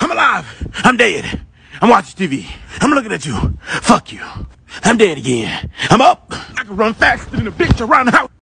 I'm alive. I'm dead. I'm watching TV. I'm looking at you. Fuck you. I'm dead again. I'm up. I can run faster than a bitch around the house.